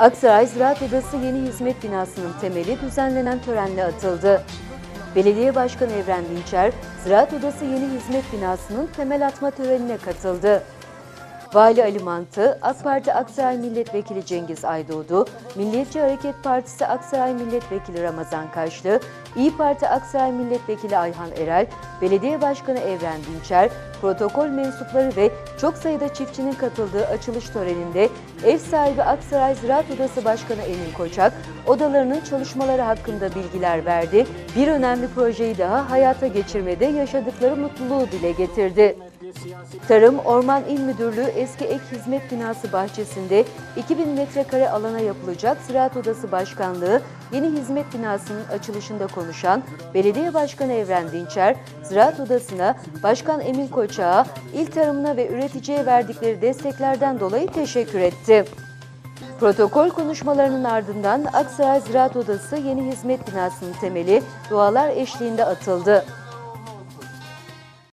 Aksaray Ziraat Odası yeni hizmet binasının temeli düzenlenen törenle atıldı. Belediye Başkanı Evren Dinçer, Ziraat Odası yeni hizmet binasının temel atma törenine katıldı. Vali Ali Mantı, AK Parti Aksaray Milletvekili Cengiz Aydoğdu, Milliyetçi Hareket Partisi Aksaray Milletvekili Ramazan Kaşlı, İyi Parti Aksaray Milletvekili Ayhan Erel, Belediye Başkanı Evren Dinçer, protokol mensupları ve çok sayıda çiftçinin katıldığı açılış töreninde ev sahibi Aksaray Ziraat Odası Başkanı Emin Koçak, odalarının çalışmaları hakkında bilgiler verdi. Bir önemli projeyi daha hayata geçirmede yaşadıkları mutluluğu dile getirdi. Tarım Orman İl Müdürlüğü eski ek hizmet binası bahçesinde 2000 metrekare alana yapılacak Ziraat Odası Başkanlığı yeni hizmet binasının açılışında konuşan Belediye Başkanı Evren Dinçer, Ziraat Odası'na Başkan Emin Koçak'a il tarımına ve üreticiye verdikleri desteklerden dolayı teşekkür etti. Protokol konuşmalarının ardından Aksaray Ziraat Odası yeni hizmet binasının temeli dualar eşliğinde atıldı.